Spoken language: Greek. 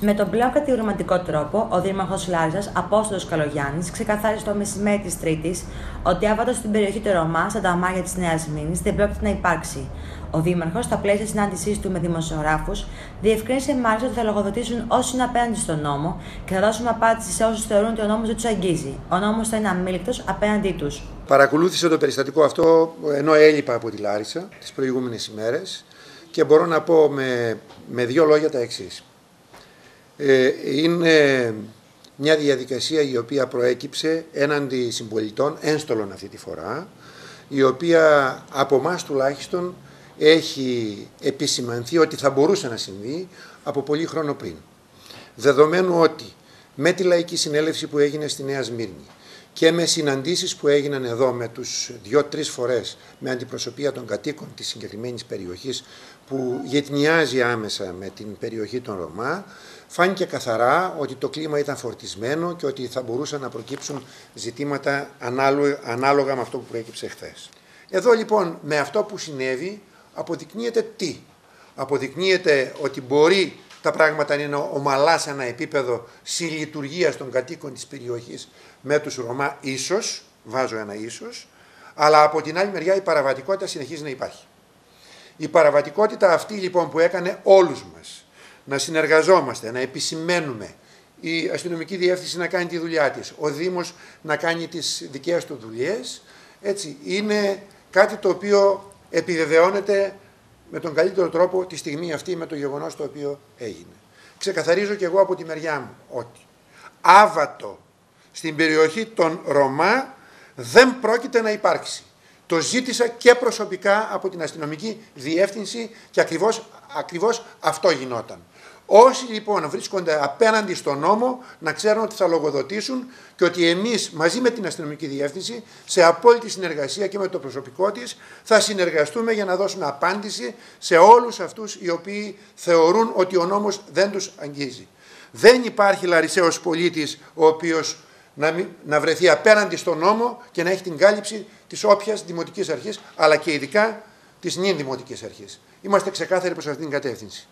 Με τον πλέον κατηγορηματικό τρόπο, ο Δήμαρχος Λάρισα, Απόστολος Καλογιάννης, ξεκαθάρισε το μεσημέρι της Τρίτης ότι άβατο στην περιοχή του Ρωμά, στα ταμάγια της Νέας Μήνης, δεν πρόκειται να υπάρξει. Ο Δήμαρχος, στα πλαίσια συνάντησής του με δημοσιογράφους, διευκρίνησε μάλιστα ότι θα λογοδοτήσουν όσοι είναι απέναντι στον νόμο και θα δώσουν απάντηση σε όσους θεωρούν ότι ο νόμος δεν τους αγγίζει. Ο νόμος θα είναι αμήλικτος απέναντί τους. Παρακολούθησε το περιστατικό αυτό ενώ έλειπα από τη Λάρισα τις προηγούμενες ημέρες και μπορώ να πω με, με δύο λόγια τα εξής. Ε, είναι μια διαδικασία η οποία προέκυψε έναντι συμπολιτών, ένστολων αυτή τη φορά, η οποία από εμάς τουλάχιστον έχει επισημανθεί ότι θα μπορούσε να συμβεί από πολύ χρόνο πριν. Δεδομένου ότι με τη λαϊκή συνέλευση που έγινε στη Νέα Σμύρνη και με συναντήσεις που έγιναν εδώ με τους δυο-τρεις φορές με αντιπροσωπεία των κατοίκων της συγκεκριμένης περιοχής που γετνιάζει άμεσα με την περιοχή των Ρωμά, φάνηκε καθαρά ότι το κλίμα ήταν φορτισμένο και ότι θα μπορούσαν να προκύψουν ζητήματα ανάλογα με αυτό που προέκυψε χθες. Εδώ λοιπόν με αυτό που συνέβη αποδεικνύεται τι; Αποδεικνύεται ότι μπορεί τα πράγματα να είναι ομαλά σε ένα επίπεδο συλλειτουργίας των κατοίκων της περιοχής με τους Ρωμά ίσως, βάζω ένα ίσως, αλλά από την άλλη μεριά η παραβατικότητα συνεχίζει να υπάρχει. Η παραβατικότητα αυτή λοιπόν που έκανε όλους μας να συνεργαζόμαστε, να επισημαίνουμε, η αστυνομική διεύθυνση να κάνει τη δουλειά της, ο Δήμος να κάνει τις δικές του δουλειές, έτσι, είναι κάτι το οποίο επιβεβαιώνεται με τον καλύτερο τρόπο τη στιγμή αυτή με το γεγονός το οποίο έγινε. Ξεκαθαρίζω και εγώ από τη μεριά μου ότι άβατο στην περιοχή των Ρωμά δεν πρόκειται να υπάρξει. Το ζήτησα και προσωπικά από την αστυνομική διεύθυνση και ακριβώς, ακριβώς αυτό γινόταν. Όσοι λοιπόν βρίσκονται απέναντι στον νόμο να ξέρουν ότι θα λογοδοτήσουν και ότι εμείς μαζί με την αστυνομική διεύθυνση σε απόλυτη συνεργασία και με το προσωπικό της θα συνεργαστούμε για να δώσουμε απάντηση σε όλους αυτούς οι οποίοι θεωρούν ότι ο νόμος δεν τους αγγίζει. Δεν υπάρχει Λαρισαίος πολίτης ο οποίος να, να βρεθεί απέναντι στον νόμο και να έχει την κάλυψη της όποιας δημοτικής αρχής αλλά και ειδικά της νυν δημοτικής αρχής. Είμαστε ξεκάθαροι προς αυτήν την κατεύθυνση.